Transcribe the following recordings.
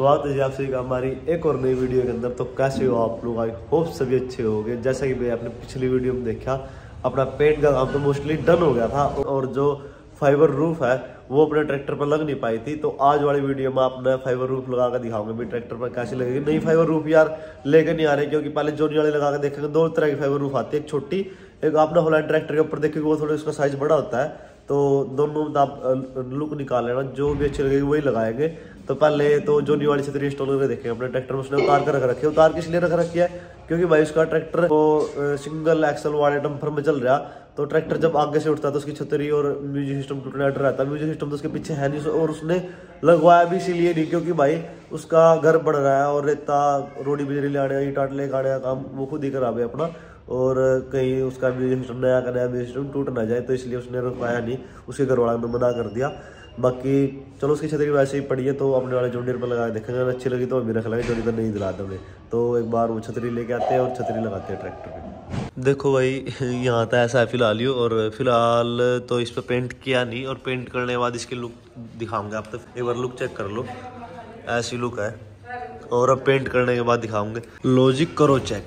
स्वागत है जी आप सभी का हमारी एक और नई वीडियो के अंदर। तो कैसे हो आप लोग? आई होप सभी अच्छे हो गए जैसा कि मैं अपने पिछली वीडियो में देखा, अपना पेंट का काम तो मोस्टली डन हो गया था और जो फाइबर रूफ है, वो अपने ट्रैक्टर पर लग नहीं पाई थी। तो आज वाली वीडियो में आपने फाइबर रूफ लगा कर दिखाऊँगा भी ट्रैक्टर पर कैसे लगेगी। नई फाइबर रूफ यार लेकर नहीं आ रही, क्योंकि पहले जोनी वाले लगा कर देखेंगे, दो तरह की फाइबर रूफ आती है, एक छोटी, एक आपने होलैंड ट्रैक्टर के ऊपर देखेंगे, वो थोड़ा उसका साइज़ बड़ा होता है। तो दोनों आप लुक निकाल लेना, जो भी अच्छी लगेगी वही लगाएँगे। तो पहले तो जो न्यू वाली छतरी इंस्टॉल करके देखे, अपने ट्रैक्टर में उसने उतार कर रख रखी उतार किस लिए रख रखी है? क्योंकि भाई उसका ट्रैक्टर वो सिंगल एक्सल वाले डंपर में चल रहा तो ट्रैक्टर जब आगे से उठता तो उसकी छतरी और म्यूज़िक सिस्टम टूटने डर रहता म्यूज़िक सिस्टम तो उसके पीछे है नहीं और उसने लगवाया भी इसीलिए नहीं, क्योंकि भाई उसका घर बढ़ रहा है और रेता रोडी बिजली ले आने ईटाट ले आने का काम वो खुद ही करा अपना। और कहीं उसका म्यूज़िक सिस्टम नया का नया म्यूज़िक सिस्टम टूट ना जाए तो इसलिए उसने रखवाया नहीं, उसके घर वाला ने मना कर दिया। बाकी, चलो उसकी छतरी वैसे ही पड़ी है तो अपने वाले जोडियर पर लगा देखेंगे अगर अच्छी लगी तो अभी रख लेंगे जोड़ी तो नहीं दिलाते हमें तो एक बार वो छतरी लेके आते हैं और छतरी लगाते हैं ट्रैक्टर पे। देखो भाई, यहाँ तो ऐसा है फ़िलहाल ही, और फ़िलहाल तो इस पर पेंट किया नहीं, और पेंट करने के बाद इसकी लुक दिखाऊँगे। आप तो एक बार लुक चेक कर लो, ऐसी लुक है। और अब पेंट करने के बाद दिखाऊँगे। लॉजिक करो चेक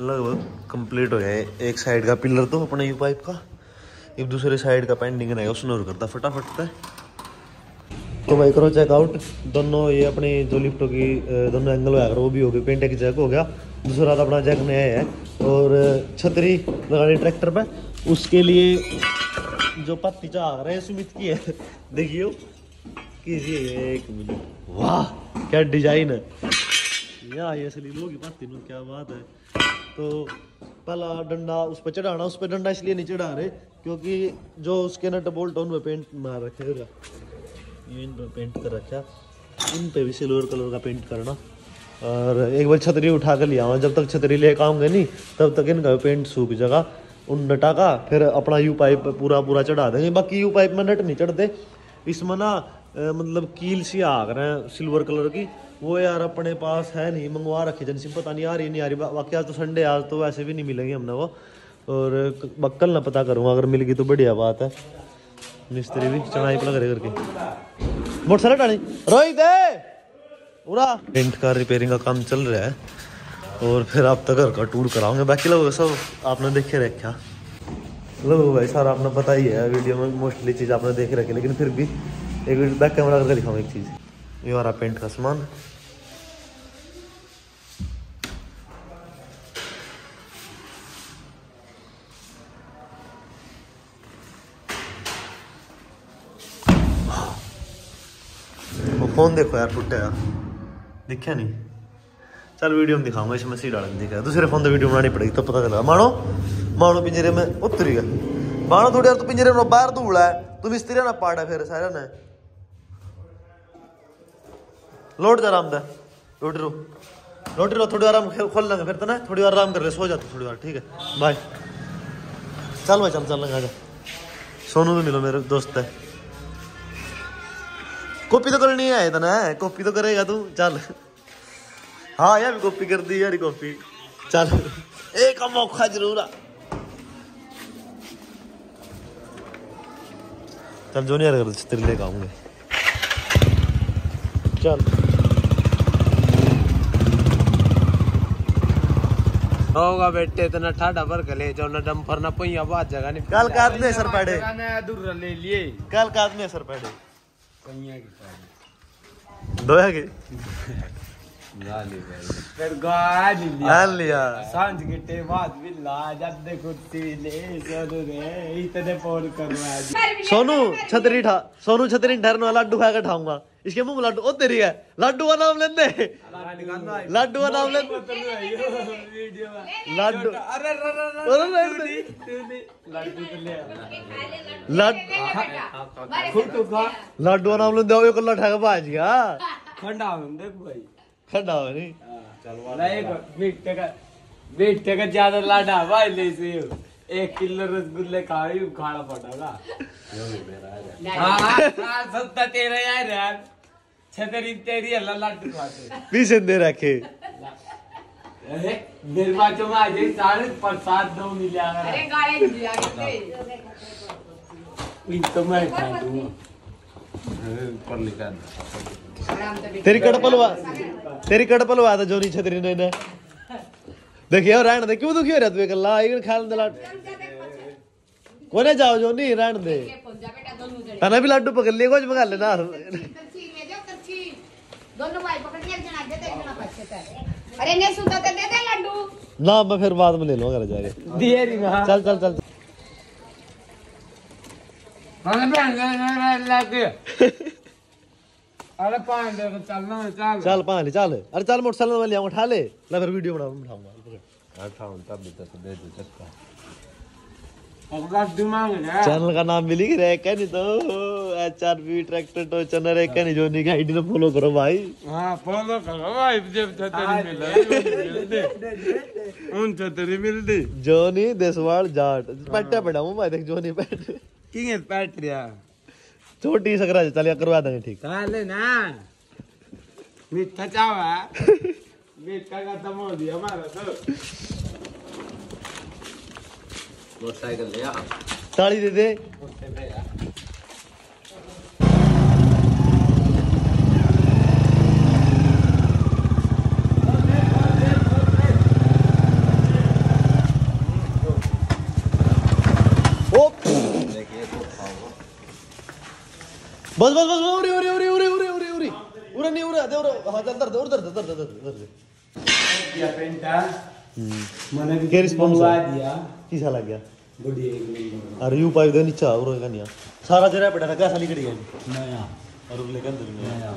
लगभग कंप्लीट हो गया एक साइड का पिलर तो अपने यू पाइप का। एक दूसरे साइड का पेंडिंग रहेगा उसने और करता, फटाफट है तो भाई करो चेकआउट दोनों ये अपनी जो लिफ्टों की दोनों एंगल वगैरह वो भी हो गए पेंट एक जैक हो गया। दूसरा तो अपना जैक नया है, और छतरी लगानी ट्रैक्टर पे। उसके लिए जो पत्ती चाह रहे हैं सुमित की है, देखियो कीजिए एक मिनट। वाह, क्या डिज़ाइन है। यहाँ ये असली लोग पत्ती क्या बात है। तो पहला डंडा उस पर चढ़ाना, उस पर डंडा इसलिए नहीं चढ़ा रहे क्योंकि जो उसके नट बोल्ट उन पे पेंट मार रखे ये इन पे पेंट कर रखा इन पे भी सिल्वर कलर का पेंट करना। और एक बार छतरी उठा कर लिया जब तक छतरी लेकर आऊँगे नहीं, तब तक इनका पेंट सूख जाएगा। उन नटा का फिर अपना यू पाइप पूरा पूरा चढ़ा देंगे। बाकी यू पाइप में नट नहीं चढ़ते। इसमें ना मतलब कील सी आ रहे हैं सिल्वर कलर की। वो यार अपने पास है नहीं, मंगवा रखे जनसी पता नहीं आ रही, नहीं आ रही। बाकी आज तो संडे आज तो वैसे भी नहीं मिलेंगे हमने वो। और बक्कल ना पता करूँगा अगर मिल गई तो बढ़िया बात है। मिस्त्री भी चढ़ाई पला करे करके। मोटरसाइकिल टाणी रोहित पूरा पेंट का रिपेयरिंग का काम चल रहा है। और फिर आप तक घर का टूर कराओगे। बाकी लोग सब आपने देखे रखा। लो भाई सारा आपने पता ही है, वीडियो में मोस्टली चीज़ आपने देख रखी, लेकिन फिर भी एक बैक कैमरा करके दिखाऊँगा एक चीज़। ये हमारा पेंट का सामान। फ़ोन देखो यार टूटे यार नहीं। चल वीडियो में दिखाऊँगा इसमें सी डाल दिखा दूसरे फ़ोन तो वीडियो बनानी पड़ेगी तो पता चला मानो मानो पिंजरे में उतरी गया। मानो थोड़ी यार तू पिंजरे में बाहर धूड़ा है। तू मिस्त्री ना पाड़ा फिर, सारा ने। लोट जा आराम रोटी रो। रोटी रो, थोड़ी आराम खोल लेंगे फिर तो ना। थोड़ी आराम कर ले सो जाते थोड़ी बार ठीक है? बाय चल भाई, चल चल लेंगे सोनू भी मिलो मेरे दोस्त है कॉपी तो करनी है इतना है कॉपी तो करेगा तू चल। हाँ यार कॉपी कर दी यार कॉपी। चल। एक मौका ज़रूर आ। चल जो नहीं यार तेरे लेकर आऊँगे। चल। होगा बेटे इतना ठाडा भर गले जो ना डंपर ना पहिया बात जगह नहीं कल का आदमी सर पड़े। दूर ले लिए। कल का आदमी सर पड़े। पहिया की दोया के फिर गाय लिया लिया साँझ के टे बात भी ला जद कुत्ती ले सोनू रे इतने फ़ोन करवा सोनू छतरी ठा सोनू छतरी ठहरने वाला लड्डू खा के ठाऊँगा इसके मुँह में लड्डू, ओ तेरी है। लड्डू का नाम लेते लड्डू का नाम लेते लड्डू। लड्डू का नाम लेते एक लठा के भाज गया खंडा देख भाई खंडा हो नहीं मीठे का मीठे का? ज़्यादा लाडा भाई ले से एक किलो रसगुल्ले खाई खाना पड़ेगा हाँ सत्ता तेरा यार यार छतरी तेरी अल्लाह लाडू खाते पीछे दे रखे निर्वाचन में आज सारे प्रसाद दो मिले अरे गाड़ी दिया करते तो मैं खा दूँगा। ऊपर लिखा तेरी कड़पलवा तेरी कड़पलवा था जोनी छतरी ने ने। देखिए और रहने दे क्यों दुखी हो रहा तू? अकेला एक खाल दे लाड। कोने जाओ जोनी रहने दे। तना भी लड्डू पकड़ लिए कुछ मंगा लेना तरछी ले जाओ तरछी दोनों भाई पकड़ के एक जना दे दे एक जना बच्चे अरे ने सुनता ते दे दे लड्डू। ना मैं फिर बाद में ले लूँगा घर जाके। दिए नहीं चल चल चल। बहन का लाके अरे पान दे चलना है, चल। चल पानी चल। अरे चल मोटरसाइकिल में ले उठा ले। ले फिर वीडियो बना उठाऊँगा। अठावन तब भी तो दे दे चक्का। है चैनल का नाम मिली कि रे नहीं तो? एच आर ट्रैक्टर तो चैनल रे नहीं जोनी की आईडी ने फॉलो करो भाई। हाँ फॉलो करो भाई जब छतरी मिले उन छतरी मिलती। जोनी देसवाल जाट पट्टा पड़ा हूँ मैं देख जोनी पैट किंग है पैट्रिया छोटी सकरा चल करवा देंगे ठीक। चाले ना। मीठा चावा। मीठा खत्म हो दिया हमारा तो। मोटरसाइकिल ले आ। ताली दे दे। बस बस बस उरी उरी उरी उरी उरी उरी उरी उरा नहीं उरा दे उरा हाँ उधर उधर उधर उधर उधर उधर उधर मैंने भी क्या रिस्पांस दिया कैसा लग गया? बढ़िया एक नंबर और यू पाइप देनी चाह और का नहीं सारा जरा बैठा रखा साली कड़ी है। नया। और उले का अंदर नया।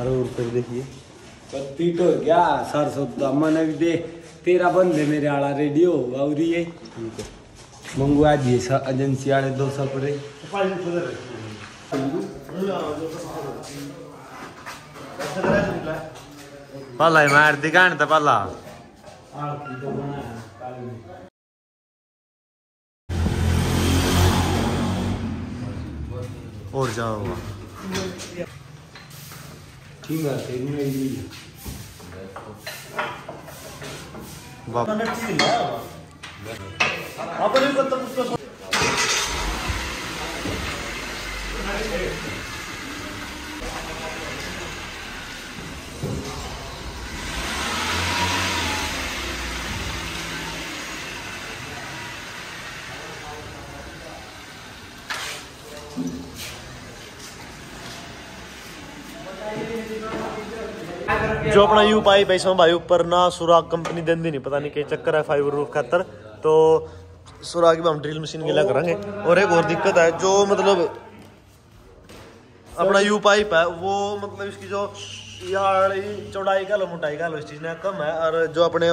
और और पे देखिए। पत्ती तो क्या सर सदा मैंने भी दे तेरा बंदे मेरे आला रेडी होगा और मंगवा दिए सर एजेंसी वाले दो सौ पड़े। पाला मार दिखाने तो पाला। आरती है और जाओ ठीक है तेरी में ही बाप अपन को तो जो अपना यू पाई पैसा भाई, ऊपर ना सुराग कंपनी देंदी नहीं, पता नहीं क्या चक्कर है फाइबर रूफ खातर। तो सुराग भी हम ड्रिल मशीन लिए करेंगे। और एक और दिक्कत है, जो मतलब अपना यू पाइप है, वो मतलब इसकी जो चौड़ाई का लो, मोटाई का लो, इस चीज़ ने कम है। और जो अपने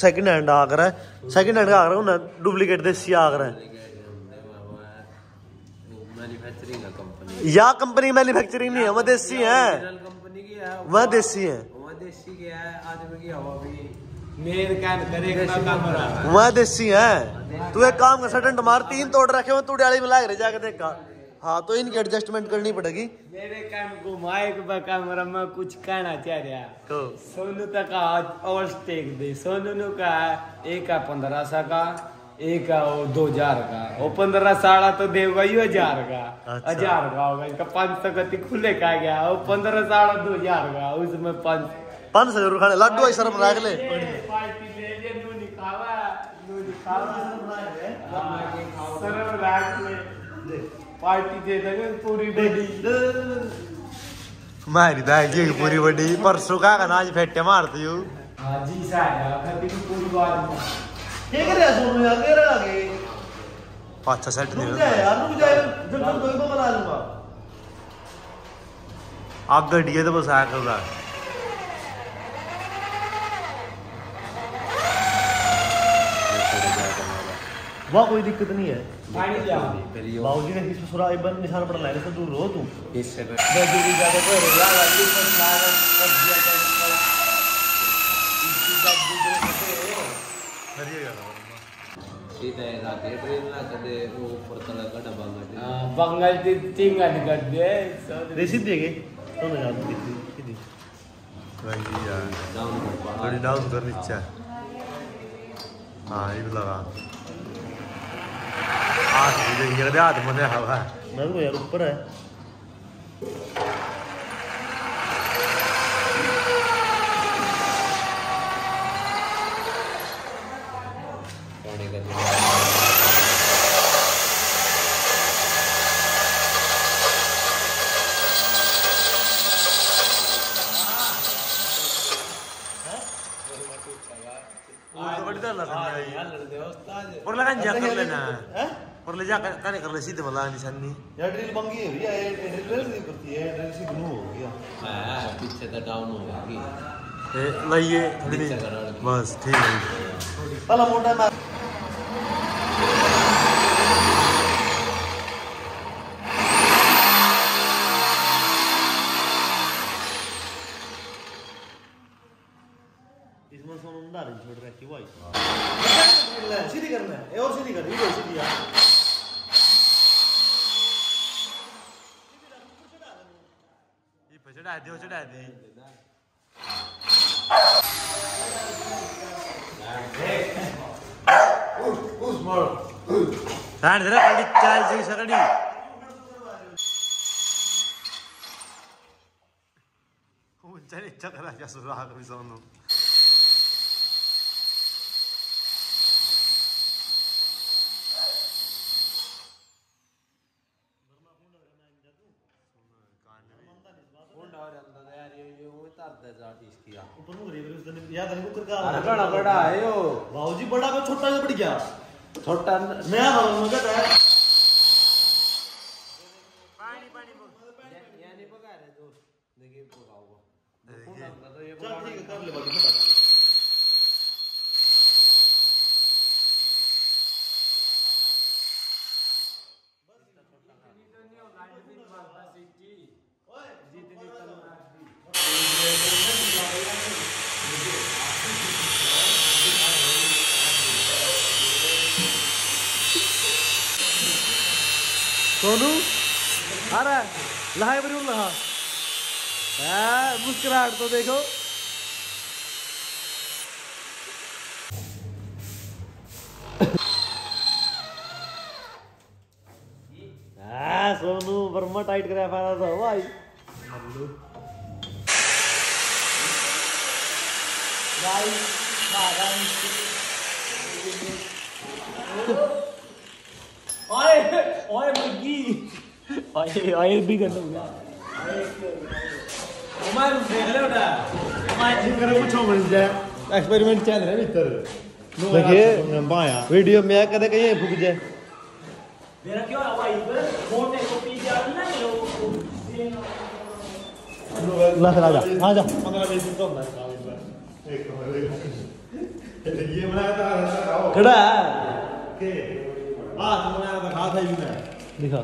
सेकंड हैंड आकर है सेकंड हैंड का आकर उन्हें डुप्लीकेट देसी आकर है। या कंपनी मैन्युफैक्चरिंग नहीं है वो देसी है है। वह देसी है। देसी के है आदमी की हवा भी। वह देसी है तू एक काम कर सटन मार तीन तोड़ रखे हो तू डाली में लाग रहे जाके देखा। हाँ तो इनकी एडजस्टमेंट करनी पड़ेगी। मेरे कान घुमाए के कैमरा में कुछ कहना चाह रहा तो। सोनू तक आज और स्टेक दे। सोनू का एक है पंद्रह सौ का एक है वो दो हज़ार का। वो पंद्रह साढ़ा तो देगा ही हज़ार का। अच्छा। हज़ार का होगा इसका पाँच सौ गति खुले का गया। वो पंद्रह साढ़ा दो हज़ार का उसमें पाँच पाँच सौ ज़रूर खाने लड्डू ऐसा शर्म राख ले। पार्टी दे देंगे पूरी बड़ी मारी दाई जी पूरी बड़ी परसों का का नाच फेटे मारती हूँ। जी साहब पूरी बात क्या कर रहा सोनू यार के रहा आगे पाँच सेट दे यार रुक जाए जब तक कोई को बना लूँगा आग गड्डी तो बस आया कर। रहा वहाँ कोई दिक्कत नहीं है। बाबूजी ने किस सुरा इबन निशान पड़ा लाइन से दूर रो तू। इससे सीधे लाके ट्रेन ना कदे वो ऊपर तला कटा बंगल हाँ बंगल ती तिंगा निकल दे रेसी देगे तो ना जाती थी सीधी भाई यार डाउन थोड़ी डाउन करनी चाहिए हाँ। ये लगा। हाथ मुझे हवा मैं तो यार ऊपर है कलर करना हल्ल दे उस्ताद और लगा जा कर लेना और ले जा कर करे कर ले सीधे वाला निशानी यार ड्रिल बंगी है भैया ये ये ड्रिल नहीं करती है ड्रिल से ग्लू हो गया हाँ पीछे तो डाउन हो गई ए लाइए थोड़ी देर बस ठीक है पहला मोटा ना इसमें सोनू डाल छोड़ रखी भाई सीधी करना है और सीधी कर ये सीधी यार ये पे चढ़ा दे चढ़ा दे हाँ जरा कड़ी चाल जी सकड़ी ऊँचा नीचा करा क्या सुराग भी सोनू कौन और अंदर यार ये ये वो ऊपर कुकर का अरे बड़ा बड़ा है। यो बाबूजी बड़ा को छोटा जो बढ़ गया छोटा नया है पका रहे दोस्त। देखिए पकाओ। चल ठीक है कर ले बाकी सोनू अरे लहाय बरी लहा हाँ मुस्कुराहट तो देखो। हाँ सोनू बर्मा टाइट कराया फ़ायदा था भाई ओए ओए मुर्गी ओए ओए भी कर लूँगा हमारे देख ले बेटा। हमारे करे कुछ हो जाए। एक्सपेरिमेंट चल रहा है भीतर। देखिए बाया। वीडियो में कदे कहीं फूक जाए। मेरा क्यों हवाई पर मोटे को पी जा ना ला फिर आ जा आ जा। पंद्रह बीस दिन तो बार। एक तो ये बनाया था खड़ा के? दिखा।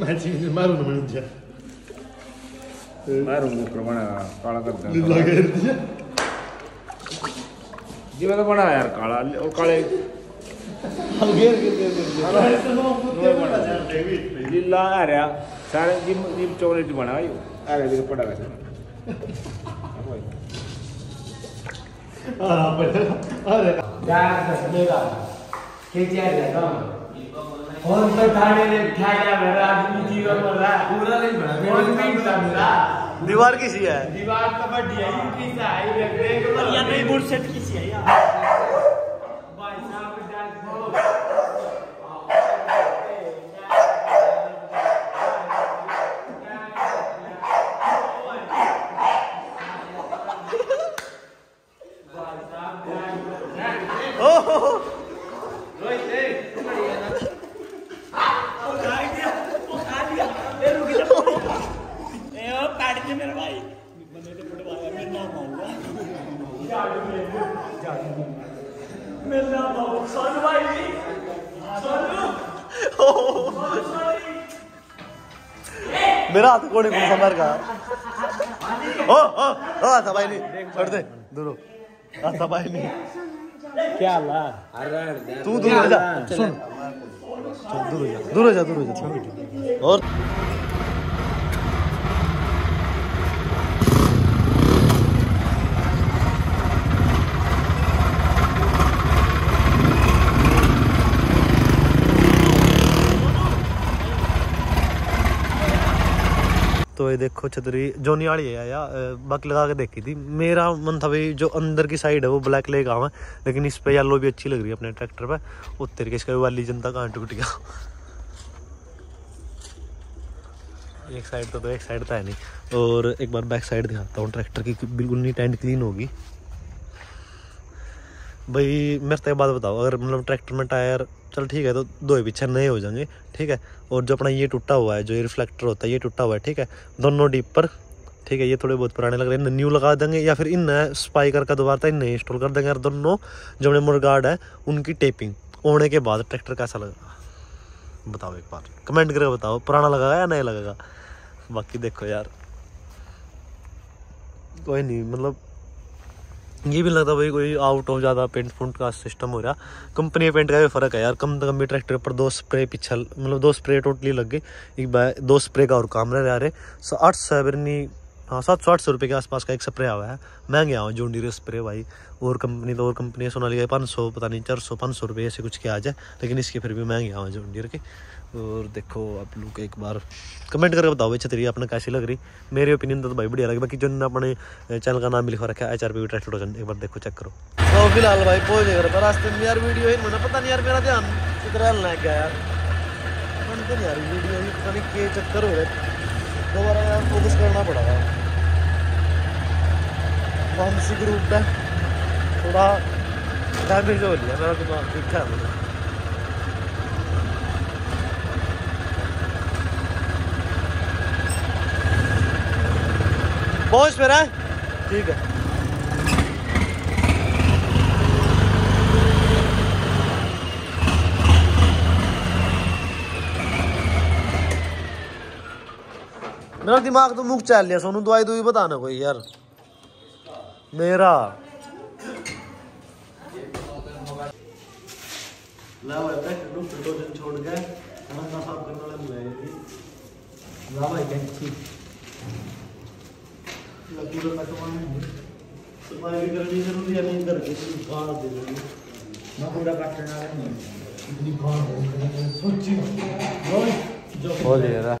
मैं चीज़ मारू ना मैंने दिया मैं रूम को बना काला कर दिया लगे दिया। जी मैं तो बना यार काला। और काले। हम घेर के दे दे लीला आ रहा। सारे जिम जिम चॉकलेट बना यो आ रहे देखो पड़ा वैसे। हाँ पर अरे यार ससलेगा के क्या जाता फ़ोन तो थाने ने ठाया मेरा आदमी जीवन मर रहा पूरा नहीं बना फ़ोन नहीं समझा दीवार किसी है? दीवार तो बड़ी है की से आई रख दे और या नहीं? बोर्ड सेट किसी है यार भाई साहब डांस बोलो मेरा नाम सोनू भाई सोनू मेरा हाथ मार का। ओ ओ ओ भाई नहीं छोड़ दे दूर हो। भाई नहीं। क्या ला अरे तू दूर हो जा सुन। दूर हो जा दूर हो जा दूर हो जा। और ये देखो छतरी जोनी वाली है या बक लगा के देखी थी। मेरा मन था भाई जो अंदर की साइड है वो ब्लैक ले का है लेकिन इस पर येलो भी अच्छी लग रही है अपने ट्रैक्टर पर उत्तर के इसका वाली जनता कहाँ टूट गया? एक साइड तो, तो एक साइड तो है नहीं। और एक बार बैक साइड दिखाता हूँ ट्रैक्टर की बिल्कुल नीट एंड क्लीन होगी। भाई, मेरे से एक बात बताओ, अगर मतलब ट्रैक्टर में टायर, चल ठीक है तो दो पीछे नए हो जाएँगे, ठीक है? और जो अपना ये टूटा हुआ है, जो ये रिफ्लेक्टर होता है, ये टूटा हुआ है, ठीक है? दोनों डीप पर, ठीक है? ये थोड़े बहुत पुराने लग रहे हैं न्यू लगा देंगे, या फिर इन स्पाइकर का दोबारा इन इंस्टॉल कर देंगे। और दोनों, जो अपने मुरगार्ड है, उनकी टेपिंग होने के बाद ट्रैक्टर कैसा लगेगा? बताओ एक बार। कमेंट करके बताओ, पुराना लगेगा या नया लगेगा? बाकी देखो यार, कोई नहीं मतलब ये भी लगता भाई कोई आउट ऑफ़ ज़्यादा पेंट फुंट का सिस्टम हो रहा। कंपनी पेंट का भी फ़र्क है यार, कम से कम ट्रैक्टर पर दो स्प्रे पीछे मतलब दो स्प्रे टोटली लग गई। एक दो स्प्रे का और काम रह रहे सो आठ सौ नहीं हाँ सात सौ आठ सौ रुपये के आसपास का एक स्प्रे आया है। महँगे आया जोन डीरे स्प्रे भाई। और कंपनी तो और कंपनी सोना लिया पाँच सौ, पता नहीं, चार सौ, पाँच सौ रुपये ऐसे कुछ के आ जाए लेकिन इसके फिर भी महँगे आए जोन डीर के। और देखो आप लोग एक बार कमेंट करके बताओ भाई छतरी अपने कैसी लग रही? मेरी ओपिनियन तो भाई बढ़िया लगी। बाकी जो अपने चैनल का नाम भी रखा है एच आर पी एक बार देखो चेक करो। तो फ़िलहाल भाई पहुँच गए पर रास्ते में यार वीडियो ही मैंने पता नहीं यार मेरा ध्यान किधर हलना गया यार। बनते नहीं यार वीडियो ही, पता नहीं के चक्कर हो रहे दोबारा यार फोकस करना पड़ेगा मानसिक रूप में थोड़ा डैमेज हो लिया मेरा दिमाग ठीक है। पहुँच फिर है ठीक है। मेरा दिमाग तो मुख चल लिया सोनू दवाई दुई बताना कोई यार। मेरा। छोड़ गए नंदा साफ़ करने वाला भी आए थी ला भाई कैंची लगी तो कटवाने सफ़ाई भी करनी ज़रूरी है नहीं करके गाड़ दे देंगे मैं पूरा काटने वाला नहीं